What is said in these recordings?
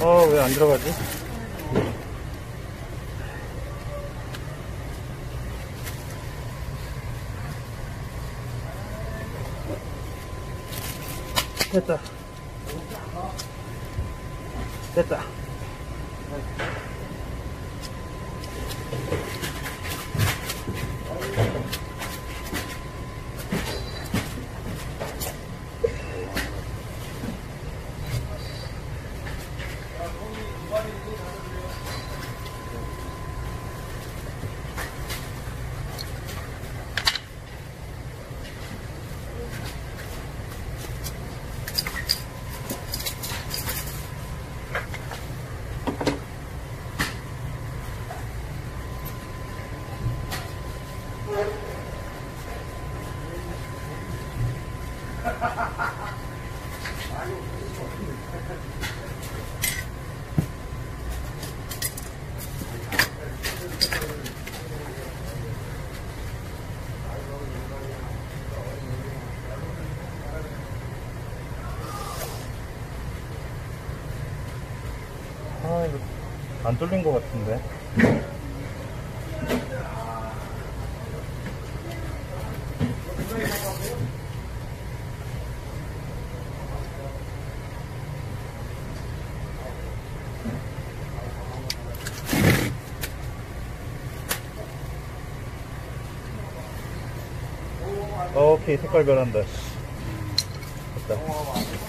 어, 왜 안 들어가지? 됐다. 됐다. 아, 이거 안 뚫린 것 같은데. 오케이, 색깔 변한다. 됐다.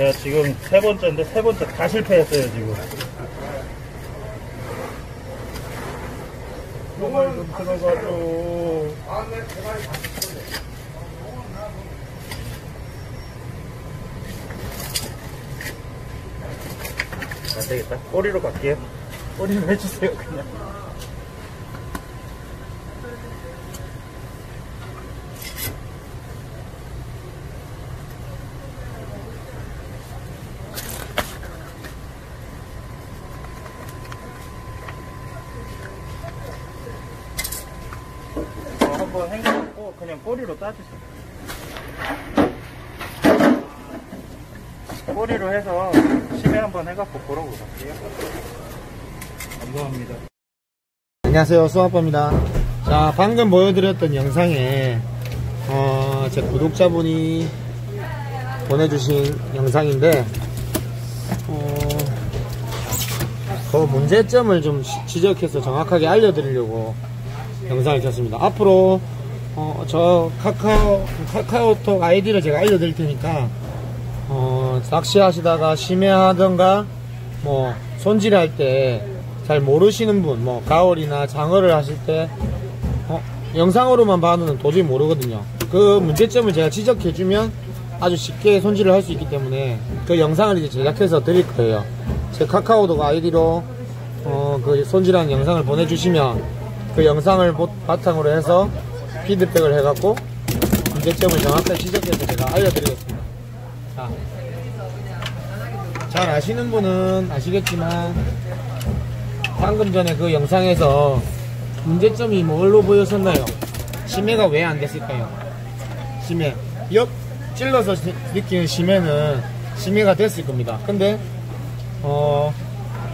제가 지금 세 번째인데 세 번째 다 실패했어요 지금. 정말 좀 들어가줘. 안 되겠다. 꼬리로 갈게요. 꼬리로 해주세요 그냥. 어, 한번 헹궈놓고 그냥 꼬리로 따주세요. 꼬리로 해서 심해 한번 해갖고 보러고 갈게요. 감사합니다. 안녕하세요 수아빠입니다 자 방금 보여드렸던 영상에 어, 제 구독자분이 보내주신 영상인데 어, 그 문제점을 좀 시- 지적해서 정확하게 알려드리려고 영상을 켰습니다 앞으로 어, 저 카카오 카카오톡 아이디를 제가 알려드릴 테니까 어, 낚시하시다가 심해하던가 뭐 손질할 때 잘 모르시는 분, 뭐 가을이나 장어를 하실 때 어, 영상으로만 봐도는 도저히 모르거든요. 그 문제점을 제가 지적해주면 아주 쉽게 손질을 할 수 있기 때문에 그 영상을 이제 제작해서 드릴 거예요. 제 카카오톡 아이디로 어, 그 손질한 영상을 보내주시면 그 영상을 보- 바탕으로 해서 피드백을 해갖고 문제점을 정확하게 지적해서 제가 알려드리겠습니다. 자, 잘 아시는 분은 아시겠지만 방금 전에 그 영상에서 문제점이 뭘로 보였었나요? 심해가 왜 안 됐을까요? 심해 옆 찔러서 시- 느끼는 심해는 심해가 됐을 겁니다. 근데 어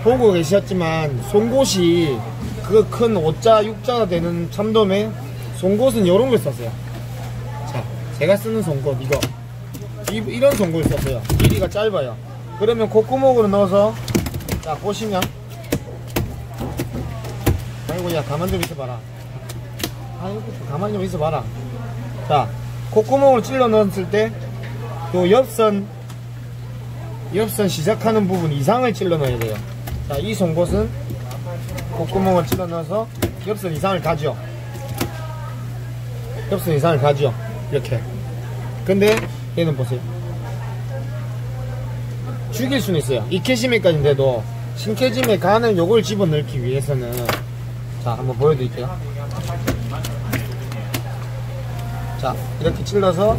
보고 계셨지만 송곳이 그 큰 5자 6자가 되는 참돔에 송곳은 이런 걸 썼어요. 자 제가 쓰는 송곳 이거 이, 이런 송곳을 썼어요. 길이가 짧아요. 그러면 콧구멍으로 넣어서 자 보시면 아이고 야 가만 좀 있어봐라 아이고 가만 좀 있어봐라 자 콧구멍을 찔러 넣었을 때 또 옆선 옆선 시작하는 부분 이상을 찔러 넣어야 돼요 자이 송곳은 콧구멍을 찔러 넣어서 옆선 이상을 가죠 옆선 이상을 가죠. 이렇게. 근데 얘는 보세요. 죽일 수는 있어요. 이케시메까지인데도 신캐짐에 간을 요걸 집어넣기 위해서는 자 한번 보여드릴게요. 자 이렇게 찔러서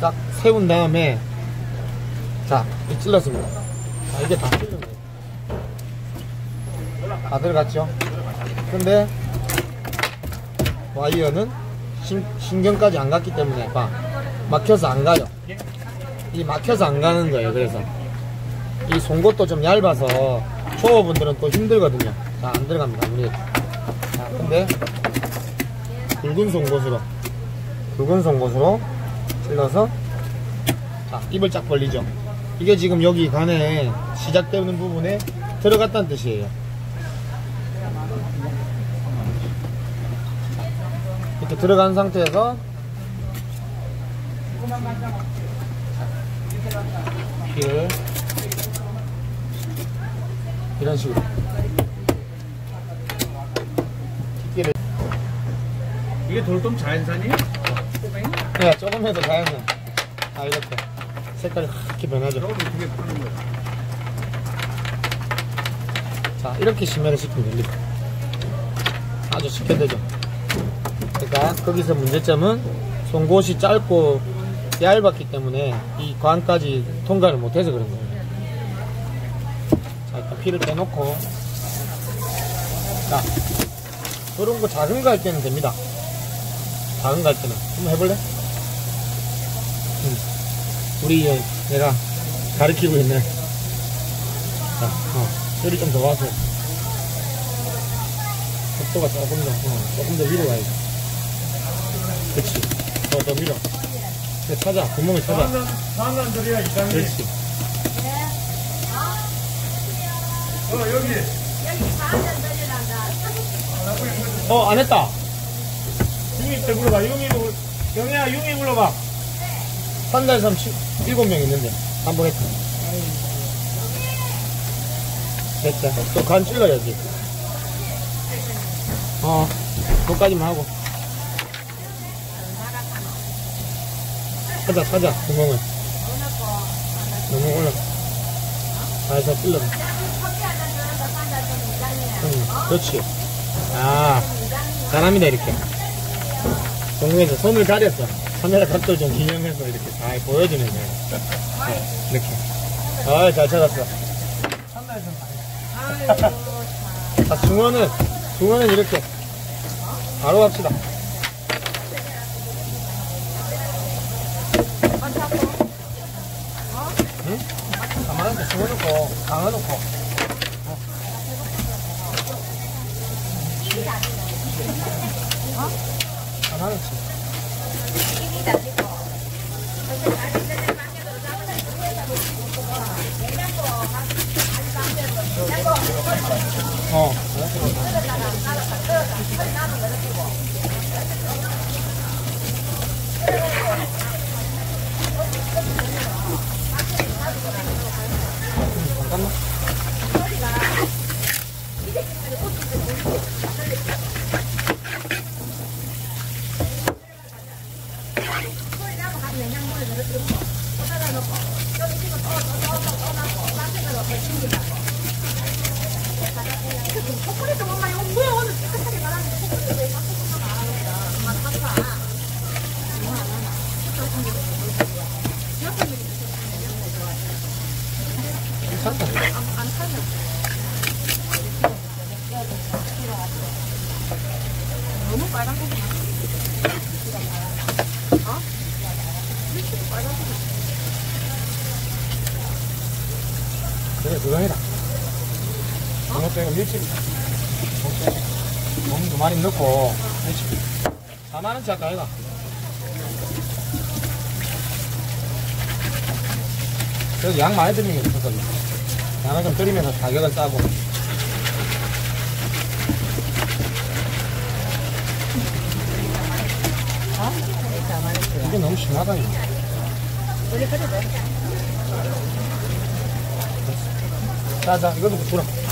딱 세운 다음에 자 이렇게 찔렀습니다. 자 이게 다 찔른 거예요. 다 들어갔죠? 근데 와이어는 신, 신경까지 안 갔기 때문에 봐 막혀서 안 가요. 이 막혀서 안 가는 거예요 그래서. 이 송곳도 좀 얇아서 초보분들은 또 힘들거든요. 자 안 들어갑니다 아무리 자 근데 굵은 송곳으로 굵은 송곳으로 찔러서 자 입을 쫙 벌리죠. 이게 지금 여기 간에 시작되는 부분에 들어갔다는 뜻이에요 이렇게 들어간 상태에서 피를 이런 식으로. 뒷기를 이게 돌돔 자연산이에요? 네, 조금 해도 자연은 아 이렇게. 색깔이 확게 변하죠. 어떻게 파는 거야? 자 이렇게 심혈을 시키면 됩니다. 아주 쉽게 되죠 그러니까 거기서 문제점은 송곳이 짧고 얇았기 때문에 이 관까지 통과를 못해서 그런 거예요 자 일단 피를 빼놓고 자 그런 거 작은 거 할 때는 됩니다 작은 거 할 때는 한번 해볼래? 응. 우리 어, 내가 가르치고 있는 자, 어, 소리 좀 더 와서 속도가 조금 더, 어, 조금 더 위로 가야지. 더, 더. 네, 찾아. 구멍을 찾아. 상관 들이야 이상해. 그렇지. 어 여기. 어, 안 했다. 융이 때 불러봐. 융이 불. 영희야 융이 불러봐. 산달 삼 일곱 명 있는데. 한 번 했다. 됐다. 또 간 찔러야지. 어, 그거까지만 하고. 찾아, 찾아, 구멍을. 너무 올라. 살살 찔러. 응, 그렇지. 아, 잘합니다, 이렇게. 동공에서 손을 가렸어. 카메라 각도 좀 기념해서 이렇게 잘 보여주는 거예요. 네, 이렇게. 아, 잘 찾았어. 자, 중어는, 중어는 이렇게. 바로 갑시다. 응? 4만원대 중어 넣고, 넣고. 어? 4만원치. 어. 잠깐만. 괜찮다. 그래, 그거 해라. 이것 빼고 밀집. 몸도 많이 넣고, 밀집. 4만원치 할까, 이가? 그래도 양 많이 드리는 게 좋거든. 양을 좀 드리면서 가격은 싸고. 이게 너무 심하다, 이거. 자, 자, 이것도. 맛있어.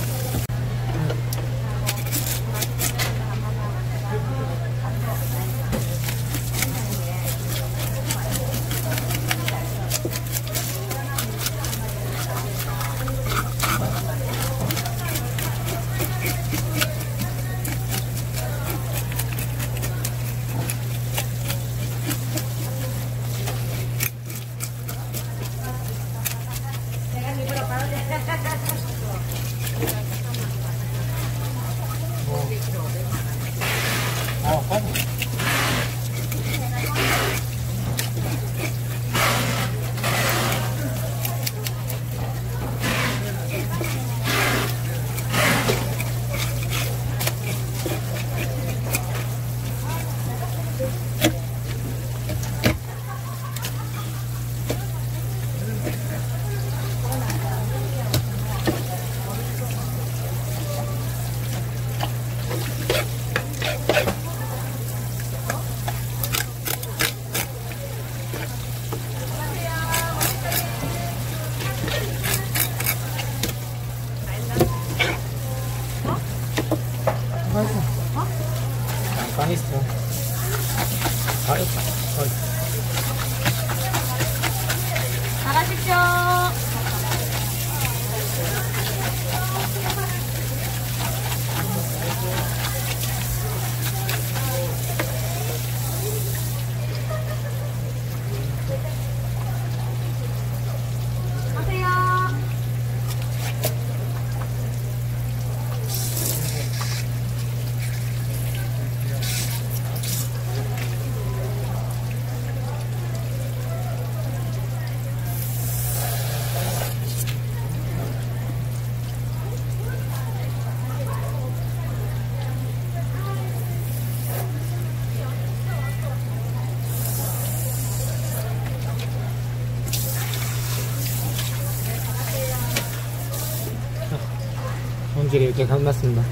본질이 이렇게 감났습니다.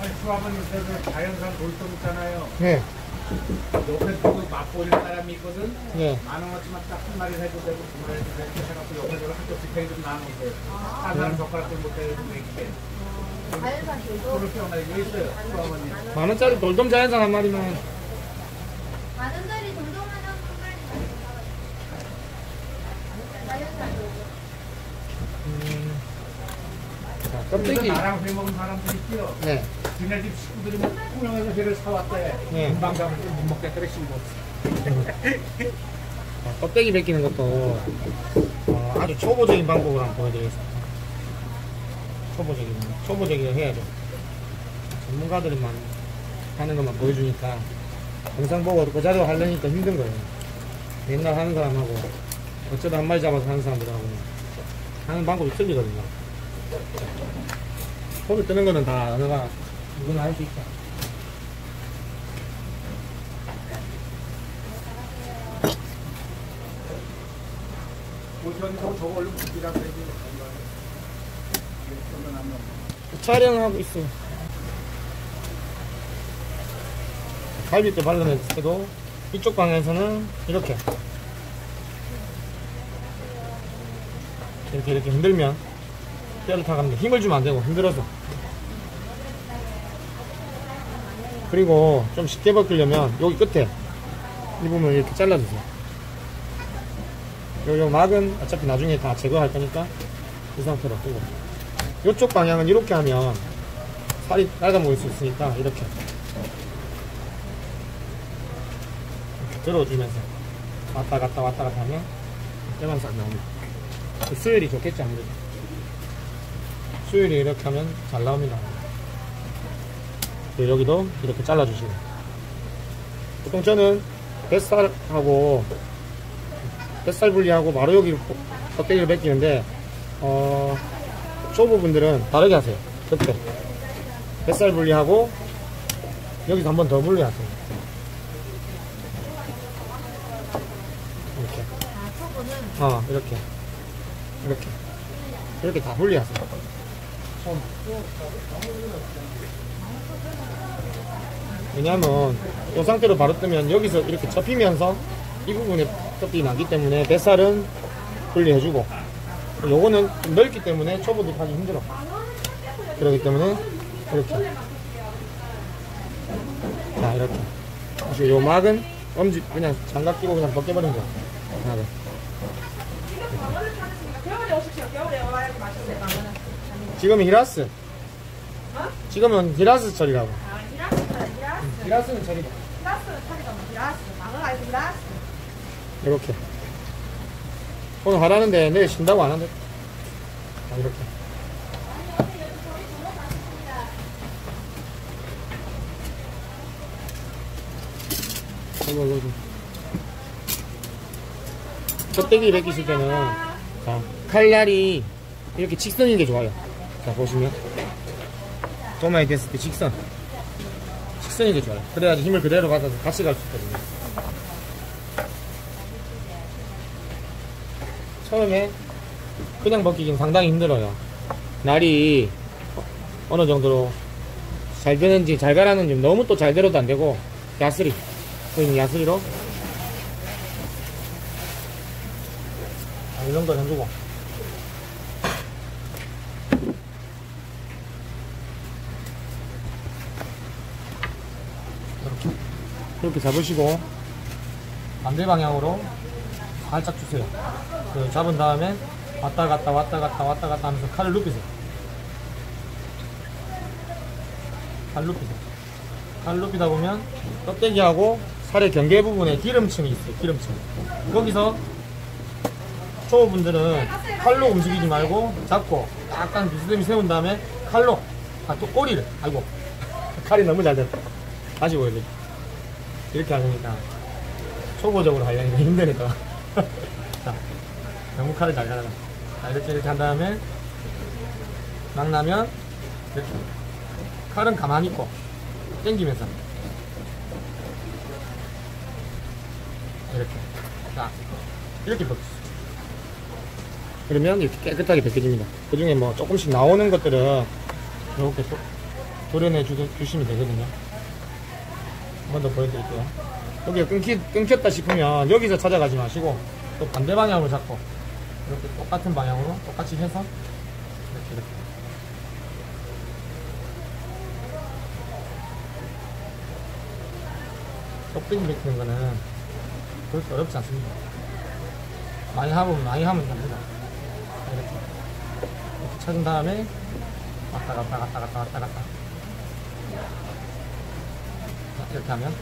아니, 수아버님께서 자연산 돌돔 있잖아요. 네, 옆에 두고 맛보는 사람이 있거든. 네. 만 원어치만 딱 한 마리 해도 되고 두 마리 해도 되고 해갖고 옆에 저를 한쪽 지팡이 좀 나누고 한 사람 젓가락도 못 해도 되게. 자연산 돌도 그렇게 하나 이거 있어요. 수아버님. 만 원짜리 돌돔 자연산 한 마리만. 만원짜리 돌도 하나 한 마리 자연산 돌도. 음, 자, 그래서 껍데기. 나랑 회 먹은 사람들이 있어요. 네, 지네 집 식구들이 막 통영에서 회를 사왔대. 네. 금방 가면 못 먹게 그랬지 뭐. 자, 껍데기 벗기는 것도 어, 아주 초보적인 방법으로 한번 보여드리겠습니다. 초보적인, 초보적인 해야죠. 전문가들만 하는 것만 보여주니까 영상 보고 그 자료 하려니까 힘든 거예요. 옛날 하는 사람하고 어쩌다 한 마리 잡아서 하는 사람들하고 하는 방법이 틀리거든요. 손을 뜨는 거는 다 언어가 누구나 할 수 있다. 그러지. 촬영하고 있어. 갈비뼈 발라낼 때도 이쪽 방향에서는 이렇게 이렇게 이렇게 흔들면 뼈를 타갑니다. 힘을 주면 안 되고 흔들어서. 그리고 좀 쉽게 벗기려면 여기 끝에 이 부분을 이렇게 잘라주세요. 요, 요 막은 어차피 나중에 다 제거할 거니까 이 상태로 두고. 이쪽 방향은 이렇게 하면 살이 날아 먹을 수 있으니까 이렇게. 이렇게 들어주면서 왔다 갔다 왔다 갔다 하면 뼈만 싹 나옵니다. 그 수율이 좋겠지 아무래도 수율이 이렇게 하면 잘 나옵니다 여기도 이렇게 잘라주시고 보통 저는 뱃살하고 뱃살 분리하고 바로 여기 껍데기를 벗기는데 어 초보분들은 다르게 하세요. 그때 뱃살 분리하고 여기서 한 번 더 분리하세요. 이렇게. 아, 어, 이렇게. 이렇게. 이렇게 다 분리하세요. 손. 왜냐면, 이 상태로 바로 뜨면 여기서 이렇게 접히면서 이 부분에 껍데기 나기 때문에 뱃살은 분리해주고, 요거는 좀 넓기 때문에 초보들 하기 힘들어. 그렇기 때문에 이렇게. 자, 이렇게. 요 막은 엄지 그냥 장갑 끼고 그냥 벗겨버린 거. 하나 더. 지금은 히라스. 지금은 히라스 처리라고. 아, 히라스, 히라스, 히라스는 처리다. 히라스는 차리가 뭐 히라스, 방어 아니고 히라스. 이렇게. 오늘 하라는데 내일 쉰다고 안 한대. 자, 이렇게. 이거, 이거, 이거. 껍데기 벗기실 때는, 자, 칼날이 이렇게 직선인 게 좋아요. 자, 보시면. 도마에 됐을 때 직선. 직선인 게 좋아요. 그래야지 힘을 그대로 받아서 같이 갈 수 있거든요. 처음에 그냥 벗기긴 상당히 힘들어요. 날이 어느 정도로 잘 되는지 잘 가라는지 너무 또 잘 되려도 안 되고 야스리 여기 야스리로 아, 이 정도 해주고 이렇게 이렇게 잡으시고 반대 방향으로 살짝 주세요. 그 잡은 다음에 왔다 갔다 왔다 갔다 왔다 갔다 하면서 칼을 눕히세요. 칼 눕히세요. 칼 눕히다 보면 껍데기하고 살의 경계 부분에 기름층이 있어요 기름층. 거기서 초보분들은 칼로 움직이지 말고 잡고 약간 비스듬히 세운 다음에 칼로 아 또 꼬리를 아이고 칼이 너무 잘 됐다. 다시 보여드릴게요 이렇게 하시니까 초보적으로 하려니까 힘드니까. 자 칼을 잘 가라. 자 이렇게 이렇게 한 다음에 막 나면 이렇게 칼은 가만히 있고 당기면서 이렇게. 자 이렇게 벗겼어요. 그러면 이렇게 깨끗하게 벗겨집니다. 그 중에 뭐 조금씩 나오는 것들은 이렇게 또 도려내 주, 주시면 되거든요 한번 더 보여드릴게요. 여기가 끊기, 끊겼다 싶으면 여기서 찾아가지 마시고 또 반대 방향으로 잡고 이렇게 똑같은 방향으로 똑같이 해서 이렇게 이렇게. 똑배기 벗기는 거는 그렇게 어렵지 않습니다. 많이 하면 많이 하면 됩니다. 이렇게. 이렇게 찾은 다음에 왔다 갔다 갔다 갔다 갔다. 자, 이렇게 하면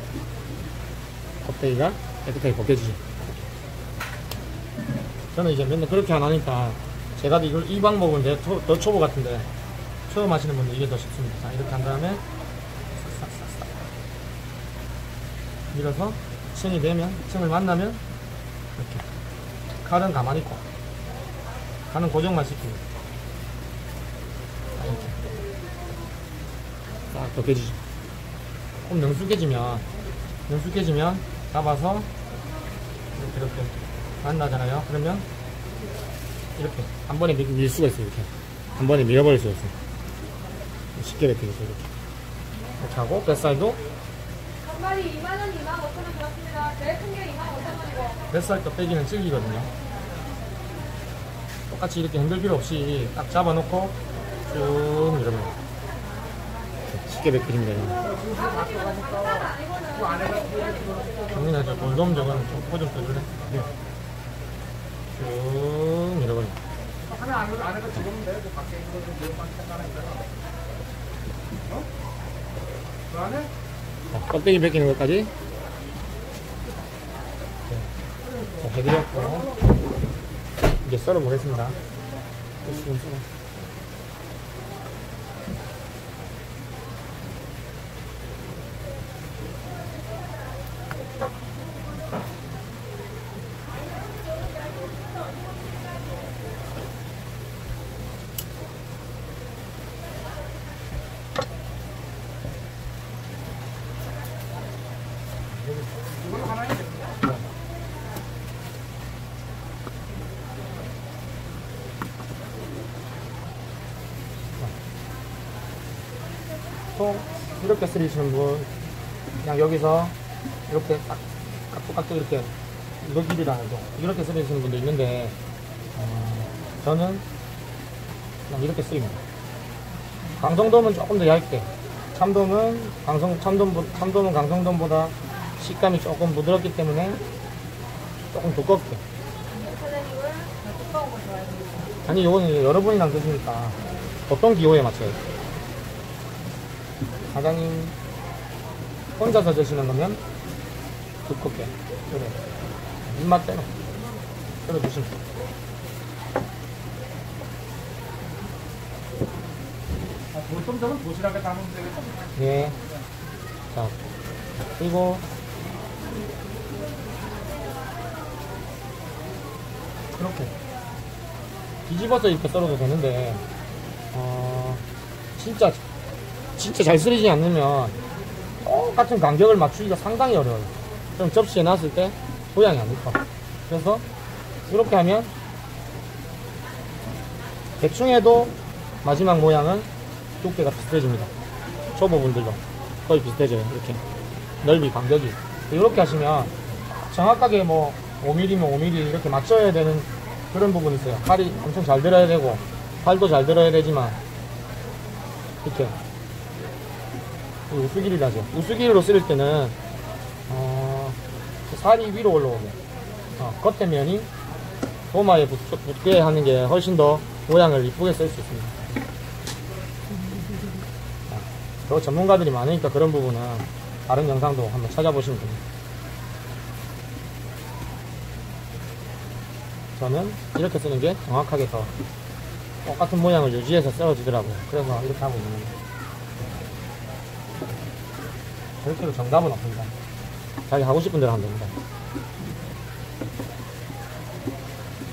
껍데기가 깨끗하게 벗겨지죠. 저는 이제 맨날 그렇게 안 하니까 제가 이걸 이 방법은 내 더, 더 초보 같은데 처음 하시는 분들 이게 더 쉽습니다. 자 이렇게 한 다음에 싹싹싹싹 밀어서 층이 되면 층을 만나면 이렇게 칼은 가만히 있고 칼은 고정만 시키고 자, 이렇게 싹 벗겨지죠 좀 능숙해지면 능숙해지면 잡아서 이렇게 이렇게 만나잖아요 그러면 이렇게 한 번에 밀, 밀 수가 있어요 이렇게 한 번에 밀어버릴 수가 있어요 쉽게 뱉기죠 이렇게 이렇게 하고 뱃살도 한 마리 2만원, 2만 5천원 들었습니다. 제일 큰 게 2만 5천원이고. 뱃살 껍데기는 질기거든요. 똑같이 이렇게 흔들 필요 없이 딱 잡아놓고 쭉 밀어버려. 쉽게 벗겨집니다. 정민아 저 돌돔 저거는 좀코좀 떠줄래? 네. 쭉 밀어버려. 어? 자, 껍데기 벗기는 것까지 자, 해드렸고 이제 썰어 보겠습니다. 지금 썰어. 통 이렇게 쓰시는 분 그냥 여기서 이렇게 딱 깍둑깍둑 이렇게 이거 길이라 해도 이렇게 쓰시는 분도 있는데 어, 저는 그냥 이렇게 쓰입니다. 강성돔은 조금 더 얇게. 참돔은 강성 참돔 참돔은 강성돔보다 식감이 조금 부드럽기 때문에 조금 두껍게. 거. 아니 이거는 여러분이랑 드시니까 보통 기호에 맞춰요 사장님 혼자서 드시는 거면 두껍게 그래 입맛대로 그래 드시면 아, 보통 저는 도시락에 담으면 되겠다. 예. 자, 그리고 이렇게 뒤집어서 이렇게 썰어도 되는데 어, 진짜 진짜 잘 썰리지 않으면 똑같은 간격을 맞추기가 상당히 어려워요. 그럼 접시에 놨을 때 모양이 안 좋고 그래서 이렇게 하면 대충 해도 마지막 모양은 두께가 비슷해집니다. 초보분들도 거의 비슷해져요. 이렇게 넓이 간격이 이렇게 하시면 정확하게 뭐 5mm면 5mm 이렇게 맞춰야 되는 그런 부분이 있어요. 칼이 엄청 잘 들어야 되고 팔도 잘 들어야 되지만 이렇게 이 우수길이라죠. 우수길로 쓸 때는 어, 살이 위로 올라오게 어, 겉에 면이 도마에 붙, 붙게 하는 게 훨씬 더 모양을 이쁘게 쓸 수 있습니다. 더 전문가들이 많으니까 그런 부분은 다른 영상도 한번 찾아보시면 됩니다. 저는 이렇게 쓰는 게 정확하게 더 똑같은 모양을 유지해서 썰어지더라고요. 그래서 이렇게 하고 있는 겁니다. 절대로 정답은 없습니다. 자기 하고 싶은 대로 하면 됩니다.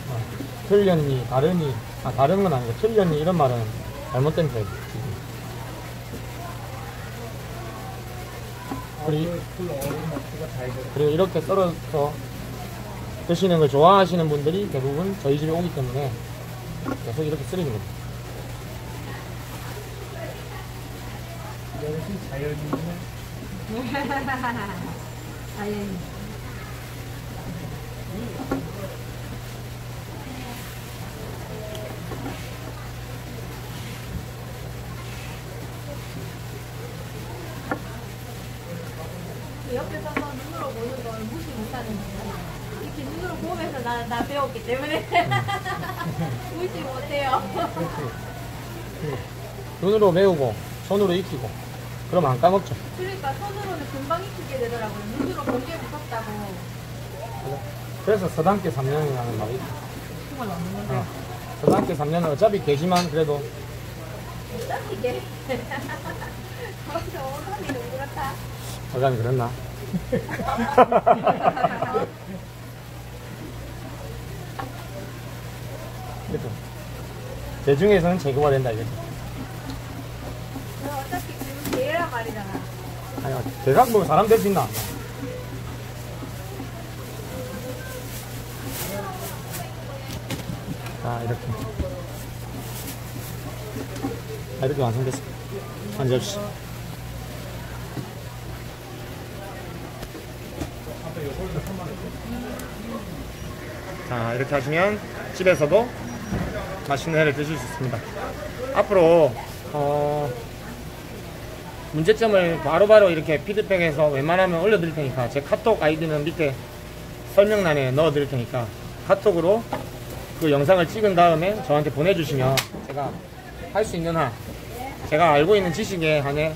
어, 틀렸니, 다르니, 아, 다른 건 아니고 틀렸니 이런 말은 잘못된 거예요. 지금. 그리고, 이렇게 썰어서 드시는 걸 좋아하시는 분들이 대부분 저희 집에 오기 때문에 계속 이렇게 쓰리는 겁니다. 자연 이. 옆에서 눈으로 보는 걸 무시 못하는 거야. 이렇게 눈으로 보면서 나, 나 배웠기 때문에 무시 못해요. 눈으로 메우고 손으로 익히고 그러면 안 까먹죠. 그러니까 손으로는 금방 익히게 되더라고요. 눈으로 본게 무섭다고. 그래서 서당계 3년이라는 말이. 정말 없는 건데. 어. 서당계 3년은 어차피 계지만 그래도 딱 이게. 거기서 오감이 너무 그렇다. 어감이 그랬나? 그렇죠. 제 중에서는 제거가 된다 이거죠. 개란 말이잖아. 아니, 대각 뭐 사람 될수 있나? 자, 이렇게. 아, 이렇게. 한 접시. 자, 이렇게 하시면 집에서도 맛있는 회를 드실 수 있습니다. 앞으로, 어, 문제점을 바로 바로 이렇게 피드백해서 웬만하면 올려드릴 테니까 제 카톡 아이디는 밑에 설명란에 넣어드릴 테니까 카톡으로 그 영상을 찍은 다음에 저한테 보내주시면 제가 할 수 있는 한 제가 알고 있는 지식에 한해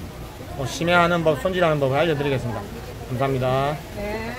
뭐 심해하는 법, 손질하는 법을 알려드리겠습니다. 감사합니다. 네.